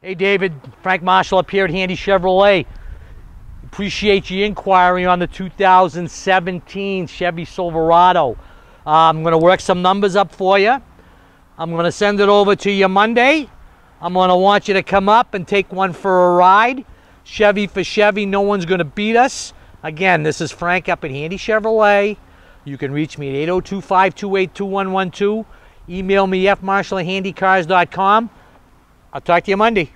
Hey, David. Frank Marshall up here at Handy Chevrolet. Appreciate your inquiry on the 2017 Chevy Silverado. Uh, I'm going to work some numbers up for you. I'm going to send it over to you Monday. I'm going to want you to come up and take one for a ride. Chevy for Chevy, no one's going to beat us. Again, this is Frank up at Handy Chevrolet. You can reach me at 802 528 2112. Email me fmarshall at handycars.com. I'll talk to you Monday.